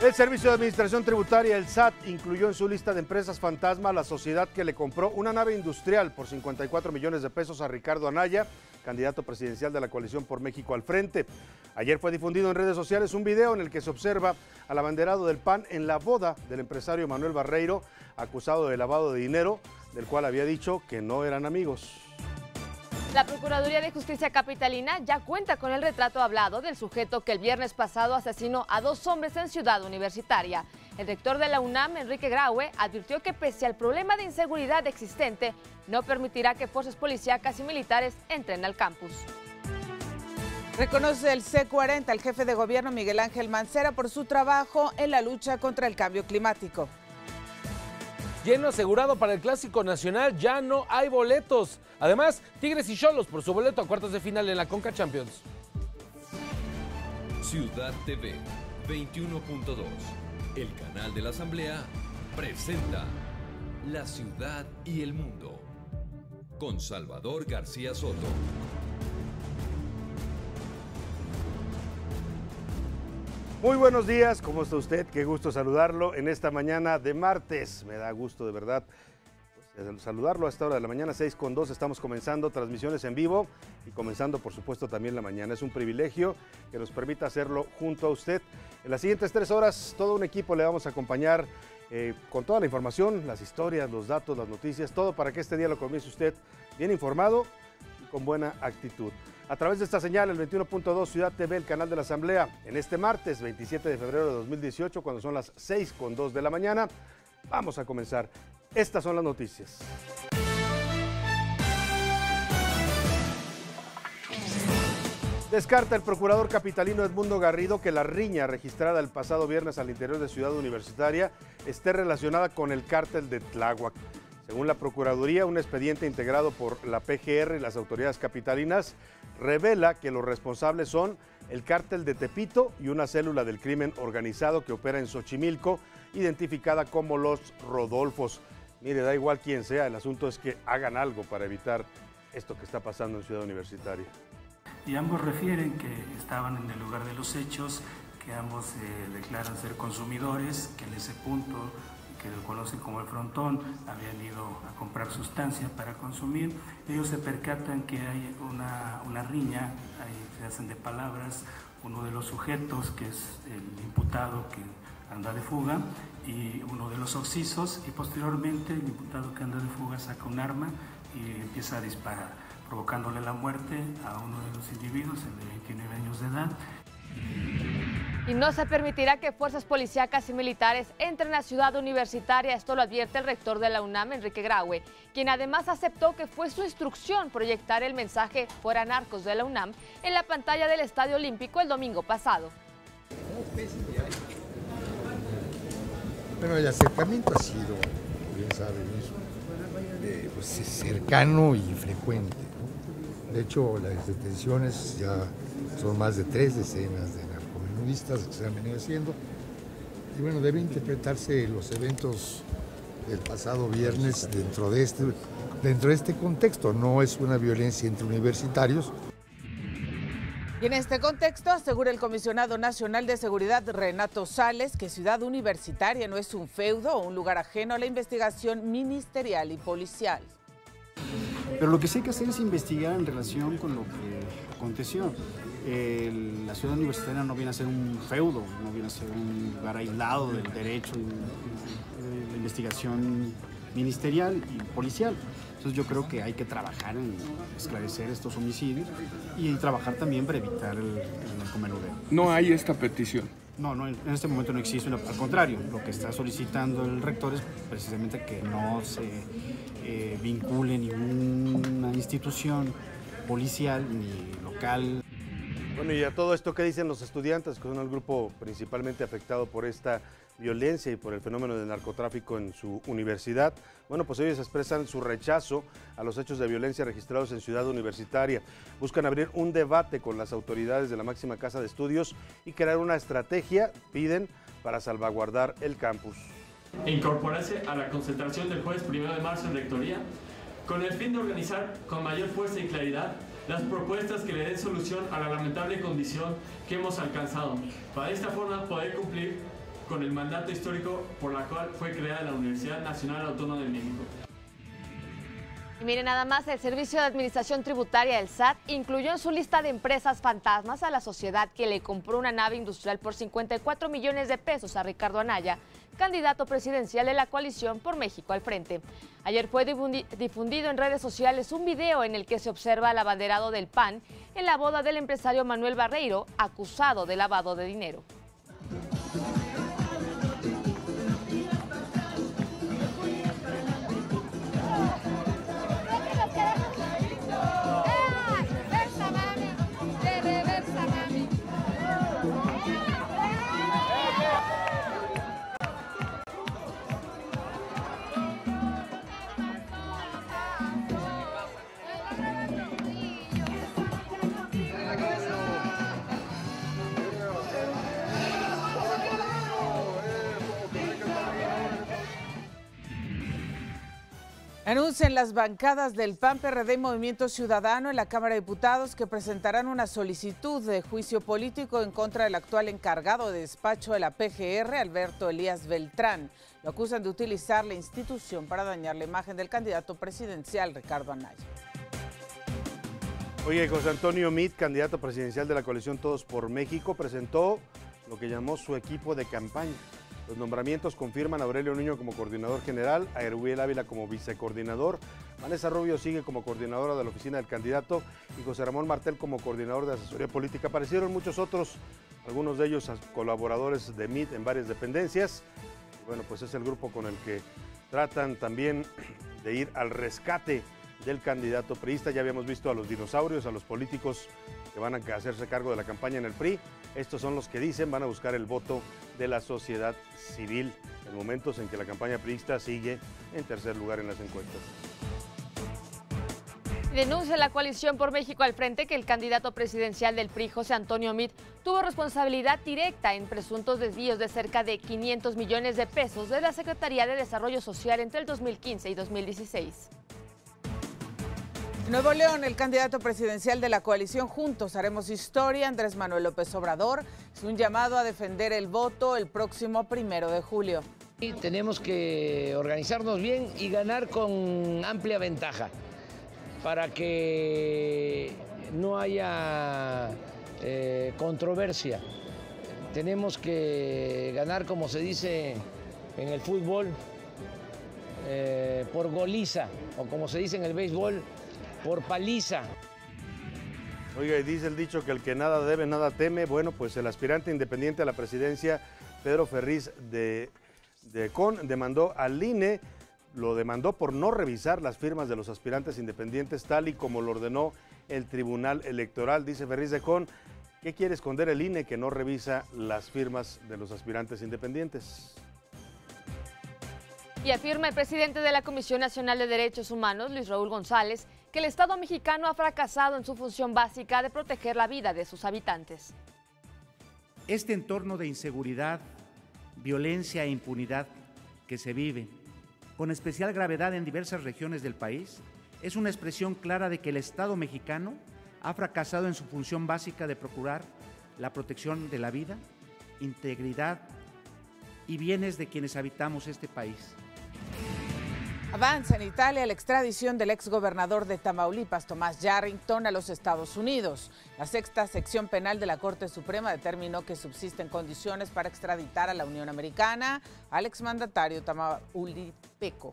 El Servicio de Administración Tributaria, el SAT, incluyó en su lista de empresas fantasma la sociedad que le compró una nave industrial por 54 millones de pesos a Ricardo Anaya, candidato presidencial de la coalición por México al frente. Ayer fue difundido en redes sociales un video en el que se observa al abanderado del PAN en la boda del empresario Manuel Barreiro, acusado de lavado de dinero, del cual había dicho que no eran amigos. La Procuraduría de Justicia Capitalina ya cuenta con el retrato hablado del sujeto que el viernes pasado asesinó a dos hombres en Ciudad Universitaria. El rector de la UNAM, Enrique Graue, advirtió que pese al problema de inseguridad existente, no permitirá que fuerzas policíacas y militares entren al campus. Reconoce el C40 al jefe de gobierno Miguel Ángel Mancera por su trabajo en la lucha contra el cambio climático. Lleno asegurado para el Clásico Nacional, ya no hay boletos. Además, Tigres y Cholos por su boleto a cuartos de final en la Conca Champions. Ciudad TV 21.2, el canal de la Asamblea, presenta La ciudad y el mundo con Salvador García Soto. Muy buenos días, ¿cómo está usted? Qué gusto saludarlo en esta mañana de martes. Me da gusto de verdad saludarlo a esta hora de la mañana, 6 con 2. Estamos comenzando transmisiones en vivo y comenzando, por supuesto, también la mañana. Es un privilegio que nos permita hacerlo junto a usted. En las siguientes tres horas, todo un equipo le vamos a acompañar eh, con toda la información, las historias, los datos, las noticias, todo para que este día lo comience usted bien informado y con buena actitud a través de esta señal, el 21.2 Ciudad TV, el canal de la Asamblea, en este martes 27 de febrero de 2018, cuando son las 6.2 de la mañana. Vamos a comenzar. Estas son las noticias. Descarta el procurador capitalino Edmundo Garrido que la riña registrada el pasado viernes al interior de Ciudad Universitaria esté relacionada con el cártel de Tláhuac. Según la Procuraduría, un expediente integrado por la PGR y las autoridades capitalinas revela que los responsables son el cártel de Tepito y una célula del crimen organizado que opera en Xochimilco, identificada como los Rodolfos. Mire, da igual quién sea, el asunto es que hagan algo para evitar esto que está pasando en Ciudad Universitaria. Y ambos refieren que estaban en el lugar de los hechos, que ambos eh, declaran ser consumidores, que en ese punto que lo conocen como el frontón, habían ido a comprar sustancias para consumir. Ellos se percatan que hay una, una riña, ahí se hacen de palabras, uno de los sujetos, que es el imputado que anda de fuga, y uno de los oxisos, y posteriormente el imputado que anda de fuga saca un arma y empieza a disparar, provocándole la muerte a uno de los individuos, el de 29 años de edad. Y no se permitirá que fuerzas policíacas y militares entren a Ciudad Universitaria. Esto lo advierte el rector de la UNAM, Enrique Graue, quien además aceptó que fue su instrucción proyectar el mensaje fuera narcos de la UNAM en la pantalla del Estadio Olímpico el domingo pasado. Bueno, el acercamiento ha sido, bien saben eh, pues, cercano y frecuente. De hecho, las detenciones ya son más de tres decenas de que se han venido haciendo. Y bueno, debe interpretarse los eventos del pasado viernes dentro de este, dentro de este contexto. No es una violencia entre universitarios. Y en este contexto asegura el comisionado nacional de seguridad Renato Sales que Ciudad Universitaria no es un feudo o un lugar ajeno a la investigación ministerial y policial. Pero lo que sí hay que hacer es investigar en relación con lo que aconteció la ciudad universitaria no viene a ser un feudo, no viene a ser un lugar aislado del derecho y la investigación ministerial y policial. Entonces yo creo que hay que trabajar en esclarecer estos homicidios y trabajar también para evitar el, el No hay esta petición. No, no, en este momento no existe, al contrario, lo que está solicitando el rector es precisamente que no se eh, vincule ninguna institución policial ni local bueno, y a todo esto, ¿qué dicen los estudiantes, que son el grupo principalmente afectado por esta violencia y por el fenómeno del narcotráfico en su universidad? Bueno, pues ellos expresan su rechazo a los hechos de violencia registrados en Ciudad Universitaria. Buscan abrir un debate con las autoridades de la máxima casa de estudios y crear una estrategia, piden, para salvaguardar el campus. Incorporarse a la concentración del jueves 1 de marzo en Rectoría con el fin de organizar con mayor fuerza y claridad las propuestas que le den solución a la lamentable condición que hemos alcanzado, para de esta forma poder cumplir con el mandato histórico por la cual fue creada la Universidad Nacional Autónoma de México. Y miren nada más, el Servicio de Administración Tributaria del SAT incluyó en su lista de empresas fantasmas a la sociedad que le compró una nave industrial por 54 millones de pesos a Ricardo Anaya, candidato presidencial de la coalición por México al frente. Ayer fue difundido en redes sociales un video en el que se observa el abanderado del PAN en la boda del empresario Manuel Barreiro, acusado de lavado de dinero. Anuncian las bancadas del PAN, PRD y Movimiento Ciudadano en la Cámara de Diputados que presentarán una solicitud de juicio político en contra del actual encargado de despacho de la PGR, Alberto Elías Beltrán. Lo acusan de utilizar la institución para dañar la imagen del candidato presidencial Ricardo Anaya. Oye, José Antonio Mit, candidato presidencial de la coalición Todos por México, presentó lo que llamó su equipo de campaña. Los nombramientos confirman a Aurelio Niño como coordinador general, a Erubiel Ávila como vicecoordinador, Vanessa Rubio sigue como coordinadora de la oficina del candidato y José Ramón Martel como coordinador de asesoría política. Aparecieron muchos otros, algunos de ellos colaboradores de MIT en varias dependencias. bueno, pues es el grupo con el que tratan también de ir al rescate del candidato priista. Ya habíamos visto a los dinosaurios, a los políticos que van a hacerse cargo de la campaña en el PRI. Estos son los que dicen van a buscar el voto de la sociedad civil en momentos en que la campaña priista sigue en tercer lugar en las encuestas. Denuncia la coalición por México al frente que el candidato presidencial del PRI, José Antonio Mit, tuvo responsabilidad directa en presuntos desvíos de cerca de 500 millones de pesos de la Secretaría de Desarrollo Social entre el 2015 y 2016. Nuevo León, el candidato presidencial de la coalición Juntos Haremos Historia, Andrés Manuel López Obrador, es un llamado a defender el voto el próximo primero de julio. Y tenemos que organizarnos bien y ganar con amplia ventaja para que no haya eh, controversia. Tenemos que ganar, como se dice en el fútbol, eh, por goliza, o como se dice en el béisbol, por paliza. Oiga, y dice el dicho que el que nada debe, nada teme. Bueno, pues el aspirante independiente a la presidencia, Pedro Ferriz de, de Con, demandó al INE, lo demandó por no revisar las firmas de los aspirantes independientes, tal y como lo ordenó el Tribunal Electoral. Dice Ferriz de Con, ¿qué quiere esconder el INE que no revisa las firmas de los aspirantes independientes? Y afirma el presidente de la Comisión Nacional de Derechos Humanos, Luis Raúl González, que el Estado mexicano ha fracasado en su función básica de proteger la vida de sus habitantes. Este entorno de inseguridad, violencia e impunidad que se vive, con especial gravedad en diversas regiones del país, es una expresión clara de que el Estado mexicano ha fracasado en su función básica de procurar la protección de la vida, integridad y bienes de quienes habitamos este país. Avanza en Italia la extradición del exgobernador de Tamaulipas, Tomás Yarrington, a los Estados Unidos. La sexta sección penal de la Corte Suprema determinó que subsisten condiciones para extraditar a la Unión Americana al exmandatario tamaulipeco.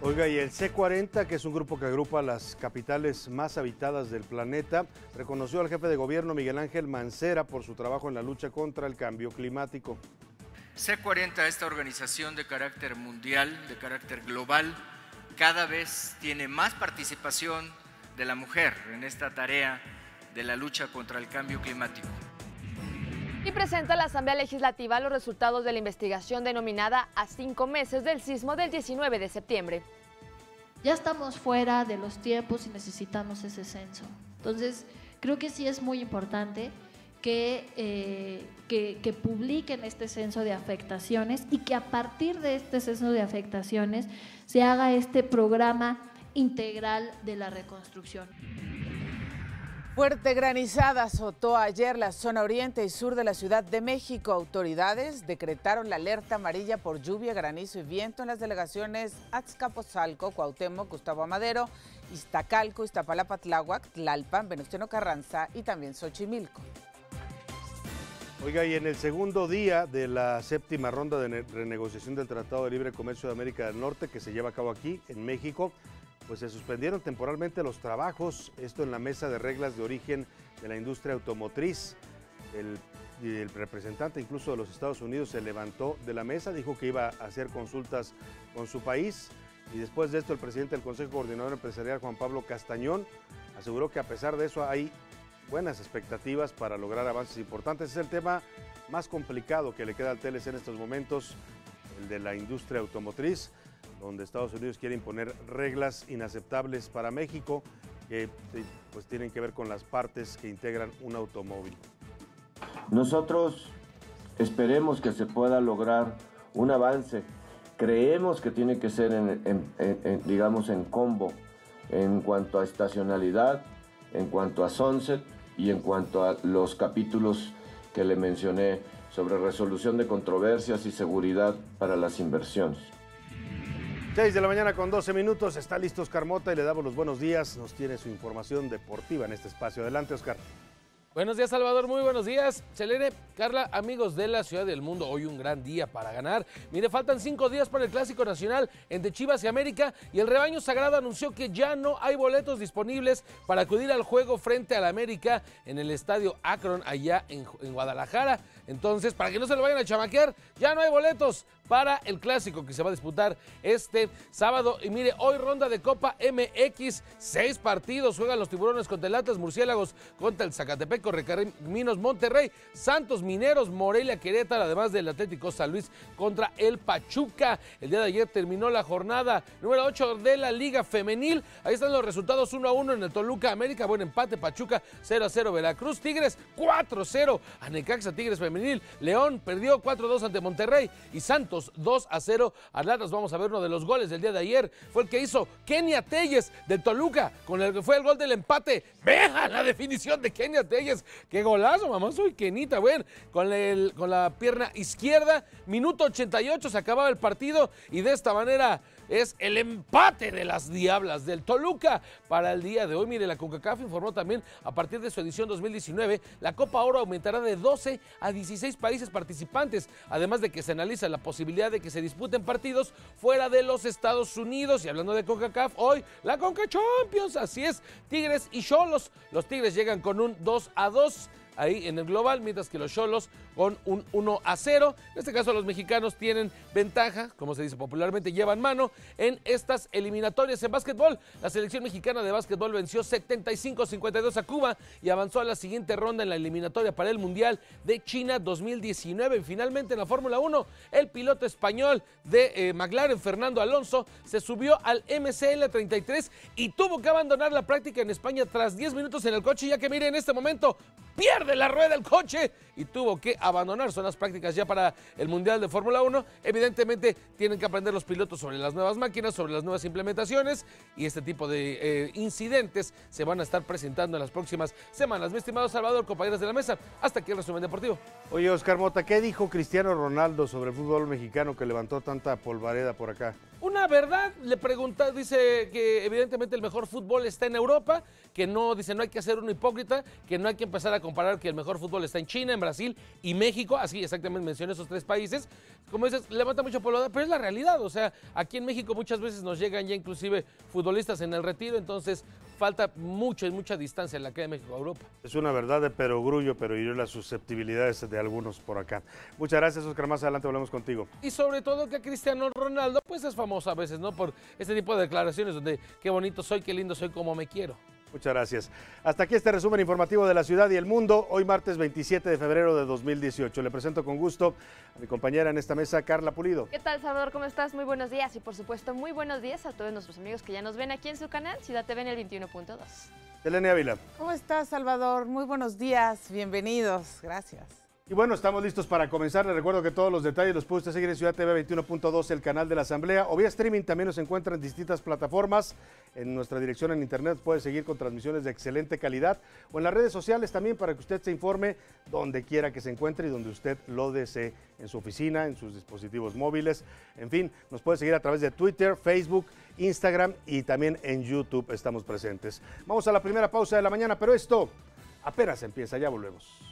Oiga, y el C-40, que es un grupo que agrupa las capitales más habitadas del planeta, reconoció al jefe de gobierno Miguel Ángel Mancera por su trabajo en la lucha contra el cambio climático. C40, esta organización de carácter mundial, de carácter global, cada vez tiene más participación de la mujer en esta tarea de la lucha contra el cambio climático. Y presenta a la Asamblea Legislativa los resultados de la investigación denominada a cinco meses del sismo del 19 de septiembre. Ya estamos fuera de los tiempos y necesitamos ese censo. Entonces, creo que sí es muy importante eh, que, que, publiquen este censo de afectaciones y que a partir de este censo de afectaciones se haga este programa integral de la reconstrucción. Fuerte granizada azotó ayer la zona oriente y sur de la Ciudad de México. Autoridades decretaron la alerta amarilla por lluvia, granizo y viento en las delegaciones Azcapotzalco, Cuauhtémoc, Gustavo Amadero, Iztacalco, Iztapalapa, Tláhuac, Tlalpan, Venustiano Carranza y también Xochimilco. Oiga, y en el segundo día de la séptima ronda de renegociación del Tratado de Libre Comercio de América del Norte que se lleva a cabo aquí en México, pues se suspendieron temporalmente los trabajos, esto en la mesa de reglas de origen de la industria automotriz. El, representante incluso de los Estados Unidos se levantó de la mesa, dijo que iba a hacer consultas con su país y después de esto el presidente del Consejo Coordinador Empresarial, Juan Pablo Castañón, aseguró que a pesar de eso hay buenas expectativas para lograr avances importantes. Es el tema más complicado que le queda al TLC en estos momentos, el de la industria automotriz donde Estados Unidos quiere imponer reglas inaceptables para México que pues tienen que ver con las partes que integran un automóvil. Nosotros esperemos que se pueda lograr un avance. Creemos que tiene que ser, en, digamos, en combo en cuanto a estacionalidad, en cuanto a sunset y en cuanto a los capítulos que le mencioné sobre resolución de controversias y seguridad para las inversiones. 6 de la mañana con 12 minutos, está listo Oscar Mota y le damos los buenos días. Nos tiene su información deportiva en este espacio. Adelante, Oscar. Buenos días, Salvador. Muy buenos días. Selene, Carla, amigos de la ciudad del mundo, hoy un gran día para ganar. Mire, faltan cinco días para el Clásico Nacional entre Chivas y América y el rebaño sagrado anunció que ya no hay boletos disponibles para acudir al juego frente al América en el estadio Akron, allá en, en Guadalajara. Entonces, para que no se lo vayan a chamaquear, ya no hay boletos para el clásico que se va a disputar este sábado. Y mire, hoy ronda de Copa MX, seis partidos. Juegan los tiburones contra el Atlas, Murciélagos contra el Zacatepeco, Recaminos Monterrey, Santos Mineros, Morelia Querétaro, además del Atlético San Luis contra el Pachuca. El día de ayer terminó la jornada número 8 de la Liga Femenil. Ahí están los resultados 1 a 1 en el Toluca América, buen empate, Pachuca 0 a 0 Veracruz, Tigres 4 a 0 a Necaxa Tigres Femenil, León perdió 4 a 2 ante Monterrey y Santos 2 a 0 Atlas. Vamos a ver uno de los goles del día de ayer. Fue el que hizo Kenia Telles del Toluca, con el que fue el gol del empate. Vean la definición de Kenia Telles. Qué golazo, mamá. Soy Kenita. Bueno, con, con la pierna izquierda. Minuto 88 se acababa el partido y de esta manera es el empate de las Diablas del Toluca para el día de hoy. Mire, la CONCACAF informó también a partir de su edición 2019, la Copa Oro aumentará de 12 a 16 países participantes, además de que se analiza la posibilidad de que se disputen partidos fuera de los Estados Unidos. Y hablando de CONCACAF, hoy la CONCA Champions, así es, Tigres y Cholos. Los Tigres llegan con un 2 a 2 ahí en el global, mientras que los Cholos con un 1 a 0. En este caso los mexicanos tienen ventaja, como se dice popularmente, llevan mano en estas eliminatorias en básquetbol. La selección mexicana de básquetbol venció 75-52 a Cuba y avanzó a la siguiente ronda en la eliminatoria para el Mundial de China 2019. Y finalmente en la Fórmula 1, el piloto español de eh, McLaren, Fernando Alonso, se subió al MCL 33 y tuvo que abandonar la práctica en España tras 10 minutos en el coche, ya que mire en este momento pierde la rueda del coche y tuvo que abandonar. Son las prácticas ya para el Mundial de Fórmula 1. Evidentemente tienen que aprender los pilotos sobre las nuevas máquinas, sobre las nuevas implementaciones y este tipo de eh, incidentes se van a estar presentando en las próximas semanas. Mi estimado Salvador, compañeros de la mesa, hasta aquí el resumen deportivo. Oye, Oscar Mota, ¿qué dijo Cristiano Ronaldo sobre el fútbol mexicano que levantó tanta polvareda por acá? Una verdad, le pregunta, dice que evidentemente el mejor fútbol está en Europa, que no, dice, no hay que hacer uno hipócrita, que no hay que empezar a comparar que el mejor fútbol está en China, en Brasil y México, así exactamente mencioné esos tres países. Como dices, levanta mucho polvareda, pero es la realidad, o sea, aquí en México muchas veces nos llegan ya inclusive futbolistas en el retiro, entonces falta mucho y mucha distancia en la que de México a Europa. Es una verdad de perogrullo, pero hirió las susceptibilidades de algunos por acá. Muchas gracias, Oscar. Más adelante volvemos contigo. Y sobre todo que Cristiano Ronaldo, pues es famoso a veces, ¿no? Por este tipo de declaraciones donde qué bonito soy, qué lindo soy, como me quiero. Muchas gracias. Hasta aquí este resumen informativo de la ciudad y el mundo, hoy martes 27 de febrero de 2018. Le presento con gusto a mi compañera en esta mesa, Carla Pulido. ¿Qué tal, Salvador? ¿Cómo estás? Muy buenos días y por supuesto muy buenos días a todos nuestros amigos que ya nos ven aquí en su canal, Ciudad TV en el 21.2. Elena Ávila. ¿Cómo estás, Salvador? Muy buenos días, bienvenidos, gracias. Y bueno, estamos listos para comenzar. Les recuerdo que todos los detalles los puede usted seguir en Ciudad TV 21.2, el canal de la Asamblea, o vía streaming también nos encuentra en distintas plataformas. En nuestra dirección en internet puede seguir con transmisiones de excelente calidad o en las redes sociales también para que usted se informe donde quiera que se encuentre y donde usted lo desee, en su oficina, en sus dispositivos móviles. En fin, nos puede seguir a través de Twitter, Facebook, Instagram y también en YouTube estamos presentes. Vamos a la primera pausa de la mañana, pero esto apenas empieza, ya volvemos.